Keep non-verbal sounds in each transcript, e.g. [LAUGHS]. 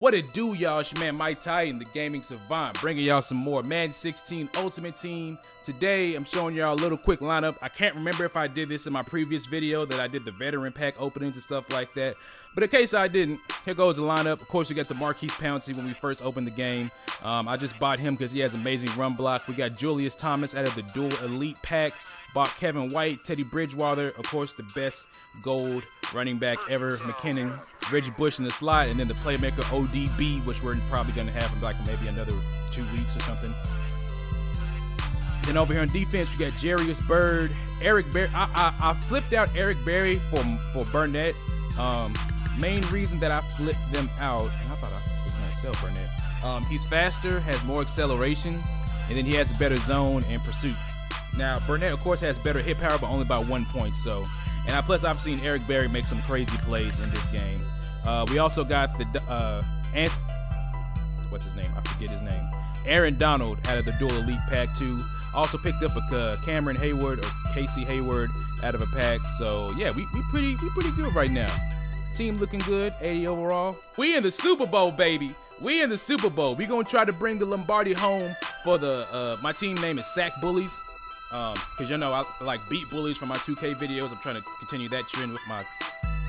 What it do, y'all? It's your man Mike Titan, the gaming savant, bringing y'all some more Madden 16 Ultimate Team. Today, I'm showing y'all a little quick lineup. I can't remember if I did this in my previous video that I did the veteran pack openings and stuff like that. But in case I didn't, here goes the lineup. Of course, we got the Maurkice Pouncey when we first opened the game. Um, I just bought him because he has amazing run block. We got Julius Thomas out of the Dual Elite pack. Bought Kevin White, Teddy Bridgewater, of course, the best gold running back ever, McKinnon, Reggie Bush in the slot, and then the playmaker ODB, which we're probably going to have in like maybe another two weeks or something. Then over here on defense, we got Jairus Byrd, Eric Berry. I, I, I, flipped out Eric Berry for for Burnett. Um, main reason that I flipped them out, and I thought I was going to sell Burnett. Um, he's faster, has more acceleration, and then he has a better zone and pursuit. Now, Burnett, of course, has better hit power, but only by one point. So, and I, plus, I've seen Eric Berry make some crazy plays in this game. Uh, we also got the uh, Ant- what's his name? I forget his name. Aaron Donald out of the Dual Elite Pack 2. Also picked up a uh, Cameron Heyward or Casey Hayward out of a pack. So yeah, we, we pretty we pretty good right now. Team looking good, 80 overall. We in the Super Bowl, baby. We in the Super Bowl. We gonna try to bring the Lombardi home for the uh, my team name is Sack Bullies. Um, cause you know I like beat bullies from my 2K videos. I'm trying to continue that trend with my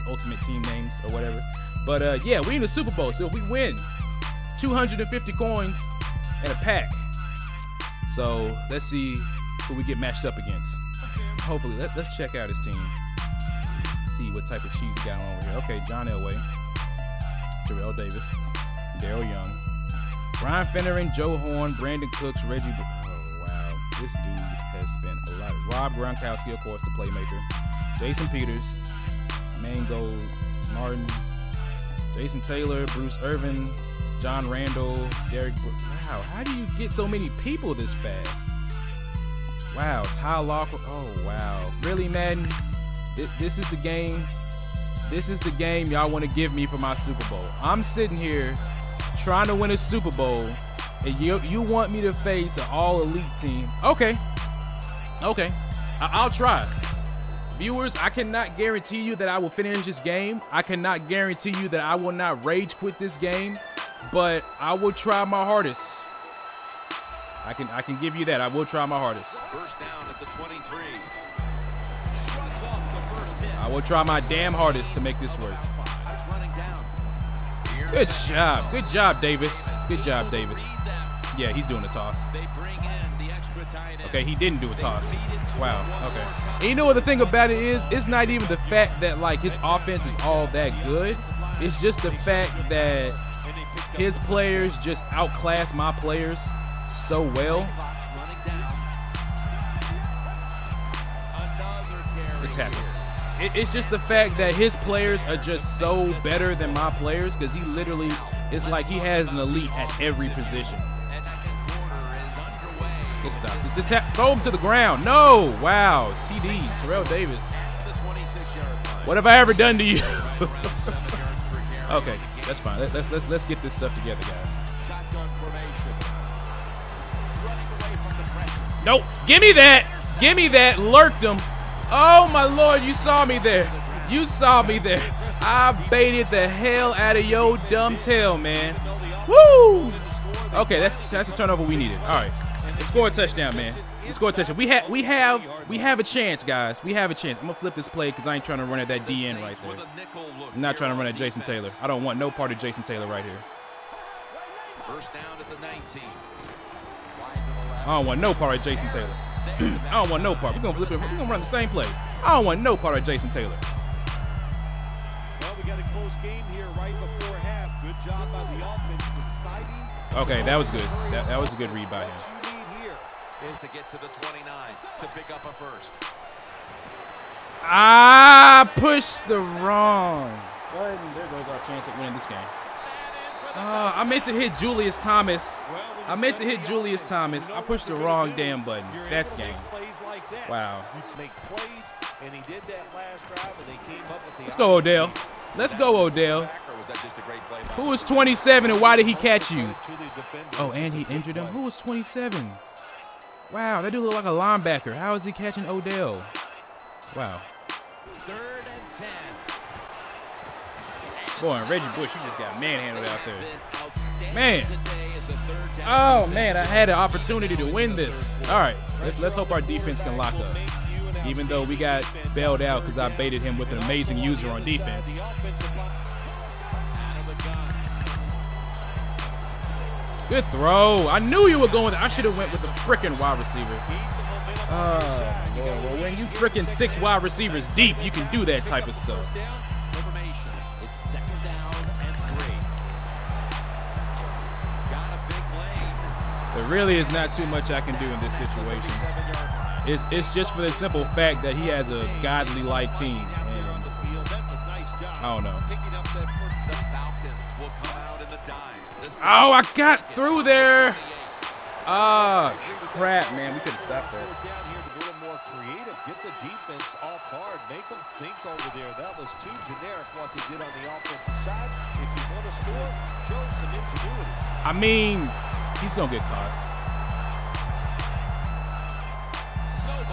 ultimate team names or whatever. But uh, yeah, we in the Super Bowl. So if we win 250 coins and a pack. So let's see who we get matched up against. Hopefully, let, us check out his team. See what type of cheese he got on here. Okay, John Elway, Jarrell Davis, Daryl Young, Brian Finneran, Joe Horn, Brandin Cooks, Reggie. Oh wow, this dude has spent a lot. Of, Rob Gronkowski, of course, the playmaker. Jason Peters, Mango, Martin, Jason Taylor, Bruce Irvin, John Randle, Derek. Wow, how do you get so many people this fast? Wow, Ty Locker. Oh wow, really, Madden? This, is the game. This is the game y'all want to give me for my Super Bowl. I'm sitting here trying to win a Super Bowl, and you you want me to face an all elite team? Okay, okay, I, I'll try. Viewers, I cannot guarantee you that I will finish this game. I cannot guarantee you that I will not rage quit this game, but I will try my hardest. I can I can give you that. I will try my hardest. First down at the 23. I will try my damn hardest to make this work. Good job. Good job, Davis. Good job, Davis. Yeah, he's doing a toss. Okay, he didn't do a toss. Wow. Okay. And you know what the thing about it is? It's not even the fact that like his offense is all that good. It's just the fact that his players just outclass my players so well. It's. It's just the fact that his players are just so better than my players because he literally, it's like he has an elite at every position. Good stuff. Just throw him to the ground. No. Wow. TD. Terrell Davis. What have I ever done to you? [LAUGHS] okay, that's fine. Let's let's let's get this stuff together, guys. Nope. Give me that. Give me that. Lurked him. Oh my lord, you saw me there. You saw me there. I baited the hell out of your dumb tail, man. Woo! Okay, that's that's the turnover we needed. All right. Let's score a touchdown, man. Let's score a touchdown. We have we have we have a chance, guys. We have a chance. I'm gonna flip this play because I ain't trying to run at that DN right there. I'm not trying to run at Jason Taylor. I don't want no part of Jason Taylor right here. First down at the 19. I don't want no part of Jason Taylor. I don't want no part. We're gonna flip it. We're gonna run the same play. I don't want no part of Jason Taylor. Well, we got a close game here right before half. Good job by the offense deciding. Okay, that was good. That, that was a good read by him is to get to the 29 to pick up a first. Ah, push the wrong. Well, there goes our chance at winning this game. Uh, I meant to hit Julius Thomas. I meant to hit Julius Thomas. I pushed the wrong damn button. That's game. Wow. Let's go, Odell. Let's go, Odell. Who was 27 and why did he catch you? Oh, and he injured him? Who was 27? Wow, that dude looked like a linebacker. How is he catching Odell? Wow. Third and 10 scoring. Reggie Bush, you just got manhandled out there. Man. Oh, man, I had an opportunity to win this. All right, let's, let's hope our defense can lock up. Even though we got bailed out because I baited him with an amazing user on defense. Good throw. I knew you were going. I should have went with the freaking wide receiver. Oh, Well, when you freaking six wide receivers deep, you can do that type of stuff. There really is not too much I can do in this situation. It's it's just for the simple fact that he has a godly like team, and I don't know. Oh, I got through there. Ah, crap, man. We could have stopped that. Get the defense off guard. Make them think over there. That was too generic what they did on the offensive side. If you want to score, show some ingenuity. I mean, he's to get caught.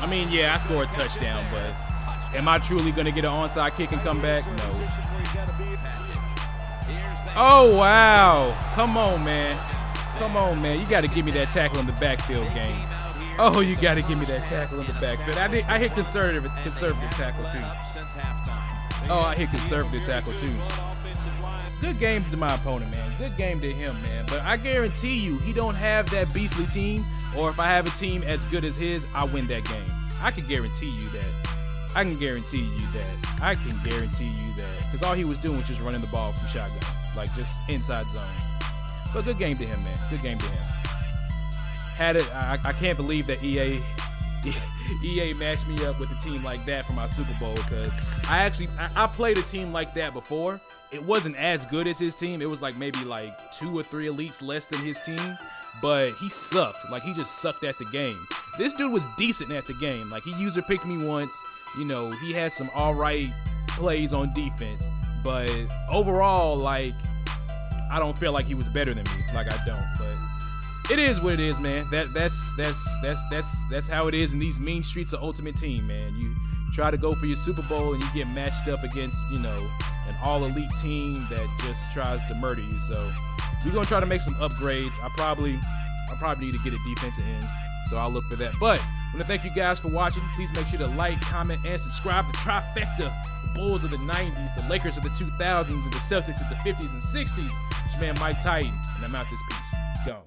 I mean, yeah, I scored a touchdown, but am I truly to get an onside kick and come back? No. Oh, wow. Come on, man. Come on, man. You got to give me that tackle in the backfield game. Oh, you got to give me that tackle in the backfield. I, did, I hit conservative, conservative tackle, too. Oh, I hit conservative tackle, too. Good game to my opponent, man. Good game to him, man. But I guarantee you, he don't have that beastly team. Or if I have a team as good as his, I win that game. I can guarantee you that. I can guarantee you that. I can guarantee you that. Because all he was doing was just running the ball from shotgun. Like, just inside zone. But good game to him, man. Good game to him. Had it, I, I can't believe that EA [LAUGHS] EA matched me up with a team like that for my Super Bowl because I actually I, I, played a team like that before. It wasn't as good as his team. It was like maybe like two or three elites less than his team, but he sucked. Like he just sucked at the game. This dude was decent at the game. Like he user picked me once. You know, he had some all right plays on defense, but overall, like I don't feel like he was better than me. Like I don't, but it is what it is, man. That that's that's that's that's that's how it is in these mean streets of Ultimate Team, man. You try to go for your Super Bowl and you get matched up against, you know, an all elite team that just tries to murder you. So we're gonna try to make some upgrades. I probably I probably need to get a defensive end, so I'll look for that. But I want to thank you guys for watching. Please make sure to like, comment, and subscribe. The trifecta. The Bulls of the 90s, the Lakers of the 2000s, and the Celtics of the 50s and 60s. It's your man Mike Titan, and I'm out this piece. Go.